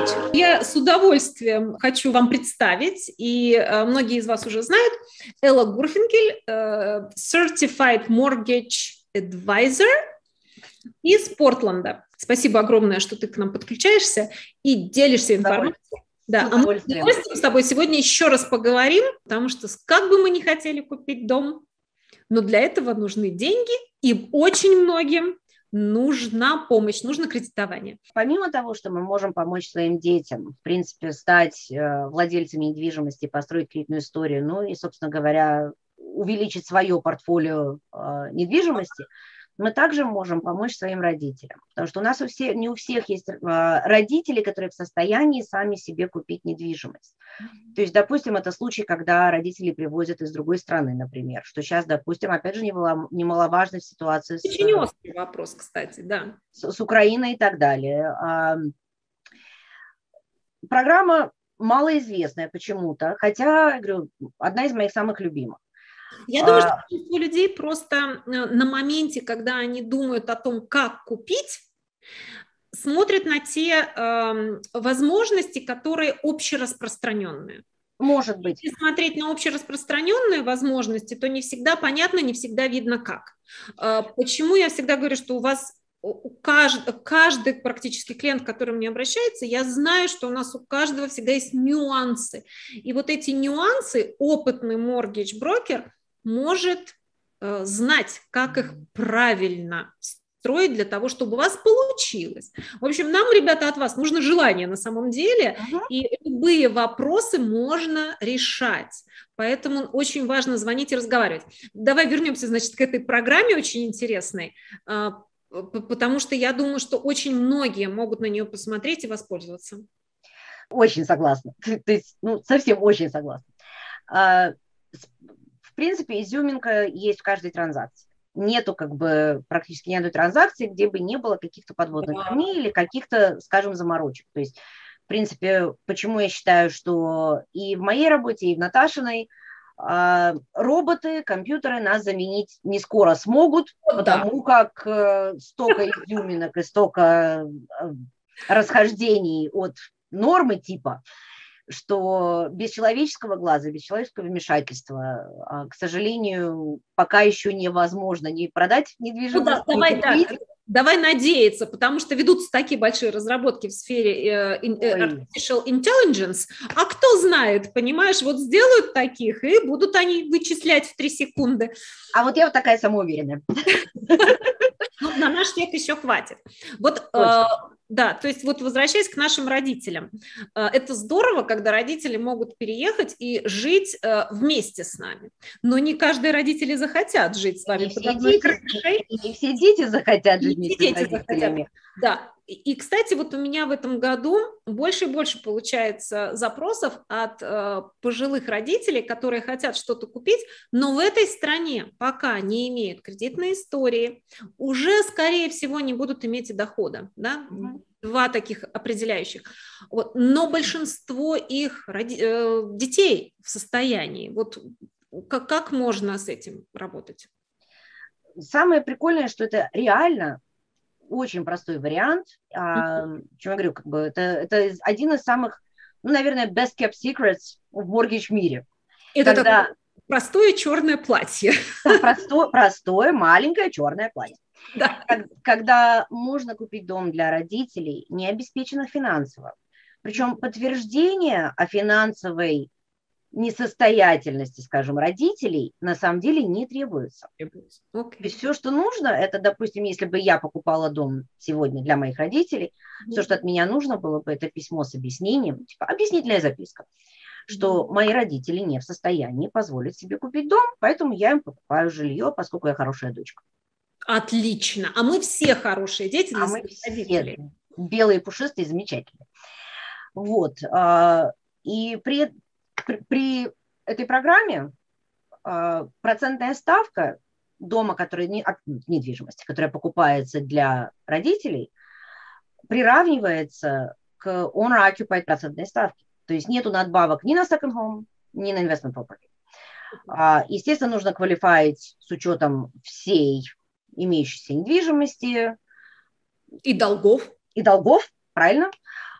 вечер. Я с удовольствием хочу вам представить, и э, многие из вас уже знают, Элла Гурфинкель, э, Certified Mortgage Advisor из Портленда. Спасибо огромное, что ты к нам подключаешься и делишься информацией. Да, а мы с тобой сегодня еще раз поговорим, потому что как бы мы ни хотели купить дом, но для этого нужны деньги, и очень многим нужна помощь, нужно кредитование. Помимо того, что мы можем помочь своим детям, в принципе, стать э, владельцами недвижимости, построить кредитную историю, ну и, собственно говоря, увеличить свое портфолио э, недвижимости, мы также можем помочь своим родителям. Потому что у нас у всех, не у всех есть э, родители, которые в состоянии сами себе купить недвижимость. То есть, допустим, это случай, когда родители привозят из другой страны, например, что сейчас, допустим, опять же, немаловажная ситуация. с... Очень острый вопрос, кстати, да. С, с Украиной и так далее. Программа малоизвестная почему-то, хотя, говорю, одна из моих самых любимых. Я думаю, что а. большинство людей просто э, на моменте, когда они думают о том, как купить, смотрят на те э, возможности, которые общераспространенные. Может быть. Если смотреть на общераспространенные возможности, то не всегда понятно, не всегда видно как. Э, почему я всегда говорю, что у вас у каждый, каждый практически клиент, к которому мне обращается, я знаю, что у нас у каждого всегда есть нюансы. И вот эти нюансы опытный mortgage брокер может э, знать, как их правильно строить для того, чтобы у вас получилось. В общем, нам, ребята, от вас нужно желание на самом деле, и любые вопросы можно решать. Поэтому очень важно звонить и разговаривать. Давай вернемся, значит, к этой программе очень интересной, а, потому что я думаю, что очень многие могут на нее посмотреть и воспользоваться. Очень согласна. То есть, ну, совсем очень согласна. Принципе, изюминка есть в каждой транзакции. Нету как бы практически ни одной транзакции, где бы не было каких-то подводных камней или каких-то, скажем, заморочек. То есть, в принципе, почему я считаю, что и в моей работе, и в Наташиной а, роботы, компьютеры нас заменить не скоро смогут, потому как э, столько изюминок и столько э, расхождений от нормы типа, что без человеческого глаза, без человеческого вмешательства, а, к сожалению, пока еще невозможно не продать недвижимость. Ну, да, давай так, давай надеяться, потому что ведутся такие большие разработки в сфере э, э, artificial intelligence, а кто знает, понимаешь, вот сделают таких, и будут они вычислять в три секунды. А вот я вот такая самоуверенная. Ну, на наш век еще хватит. Вот э, да, то есть вот возвращаясь к нашим родителям, э, это здорово, когда родители могут переехать и жить э, вместе с нами, но не каждые родители захотят жить с вами не под одной дети, крышей. Не все дети захотят жить вместе с родителями. Захотят. Да, и, кстати, вот у меня в этом году больше и больше получается запросов от э, пожилых родителей, которые хотят что-то купить, но в этой стране пока не имеют кредитной истории, уже, скорее всего, не будут иметь и дохода, да, mm-hmm. два таких определяющих. Вот. Но большинство их роди- э, детей в состоянии. Вот как, как можно с этим работать? Самое прикольное, что это реально очень простой вариант. А, чем я говорю, как бы это, это один из самых, ну, наверное, best kept secrets в mortgage мире. Это когда... простое черное платье. Да, простое, простое маленькое черное платье. Да. Когда можно купить дом для родителей, не обеспеченных финансово. Причем подтверждение о финансовой несостоятельности, скажем, родителей на самом деле не требуется. требуется. Okay. Все, что нужно, это, допустим, если бы я покупала дом сегодня для моих родителей, mm-hmm. все, что от меня нужно было бы, это письмо с объяснением, типа объяснительная записка, что mm-hmm. мои родители не в состоянии позволить себе купить дом, поэтому я им покупаю жилье, поскольку я хорошая дочка. Отлично. А мы все хорошие дети. А мы все белые, пушистые, замечательные. Вот. А, и при при этой программе а, процентная ставка дома, который не, от недвижимости, которая покупается для родителей, приравнивается к owner-occupied процентной ставке. То есть нету надбавок ни на second home, ни на investment property. А, естественно, нужно квалифицировать с учетом всей имеющейся недвижимости. И долгов. И долгов, правильно.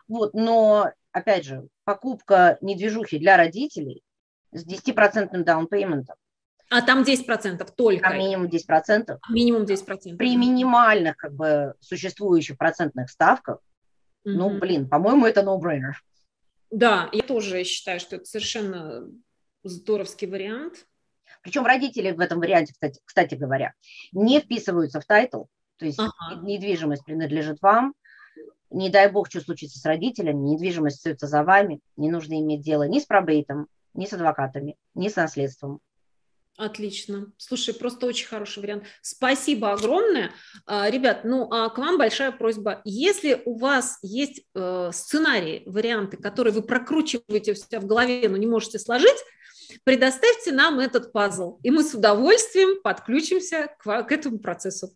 Вот, но, опять же, покупка недвижухи для родителей с 10% даунпейментом. А там 10% только? Там минимум 10%. Минимум 10%. При минимальных как бы существующих процентных ставках, mm-hmm. ну, блин, по-моему, это no-brainer. Да, я тоже считаю, что это совершенно здоровский вариант. Причем родители в этом варианте, кстати, кстати говоря, не вписываются в title, то есть ага. недвижимость принадлежит вам, не дай бог, что случится с родителями, недвижимость остается за вами, не нужно иметь дело ни с probate ом, ни с адвокатами, ни с наследством. Отлично. Слушай, просто очень хороший вариант. Спасибо огромное. А, ребят, ну а к вам большая просьба. Если у вас есть э, сценарии, варианты, которые вы прокручиваете у себя в голове, но не можете сложить, предоставьте нам этот пазл, и мы с удовольствием подключимся к, к этому процессу.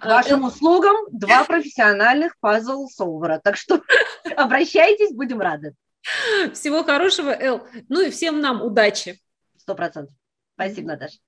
К вашим услугам два профессиональных пазл-солвера, так что обращайтесь, будем рады. Всего хорошего, Эл. Ну и всем нам удачи. Сто процентов. Спасибо, Наташа.